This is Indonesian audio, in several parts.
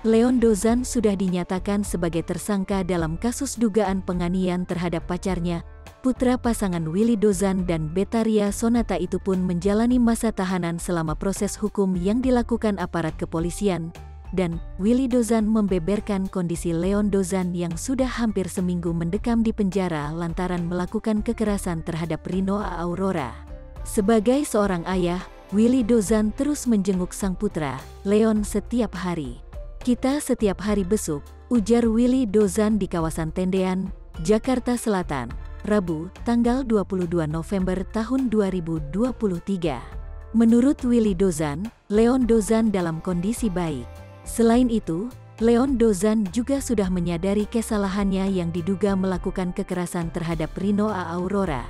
Leon Dozan sudah dinyatakan sebagai tersangka dalam kasus dugaan penganiayaan terhadap pacarnya, putra pasangan Willy Dozan dan Betaria Sonata itu pun menjalani masa tahanan selama proses hukum yang dilakukan aparat kepolisian, dan Willy Dozan membeberkan kondisi Leon Dozan yang sudah hampir seminggu mendekam di penjara lantaran melakukan kekerasan terhadap Rino Aurora. Sebagai seorang ayah, Willy Dozan terus menjenguk sang putra, Leon setiap hari. Kita setiap hari besuk, ujar Willy Dozan di kawasan Tendean, Jakarta Selatan, Rabu, tanggal 22 November tahun 2023. Menurut Willy Dozan, Leon Dozan dalam kondisi baik. Selain itu, Leon Dozan juga sudah menyadari kesalahannya yang diduga melakukan kekerasan terhadap Rino A. Aurora.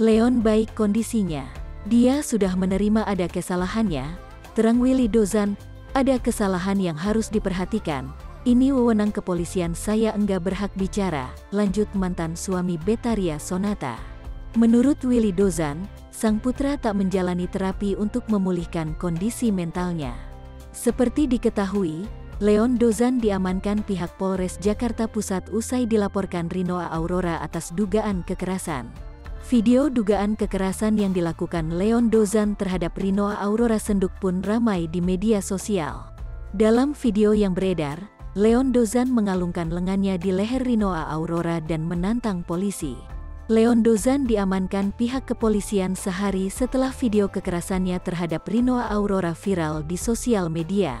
Leon baik kondisinya. Dia sudah menerima ada kesalahannya, terang Willy Dozan, ada kesalahan yang harus diperhatikan. Ini wewenang kepolisian saya enggak berhak bicara, lanjut mantan suami Betaria Sonata. Menurut Willy Dozan, sang putra tak menjalani terapi untuk memulihkan kondisi mentalnya. Seperti diketahui, Leon Dozan diamankan pihak Polres Jakarta Pusat usai dilaporkan Rinoa Aurora atas dugaan kekerasan. Video dugaan kekerasan yang dilakukan Leon Dozan terhadap Rinoa Aurora Senduk pun ramai di media sosial. Dalam video yang beredar, Leon Dozan mengalungkan lengannya di leher Rinoa Aurora dan menantang polisi. Leon Dozan diamankan pihak kepolisian sehari setelah video kekerasannya terhadap Rinoa Aurora viral di sosial media.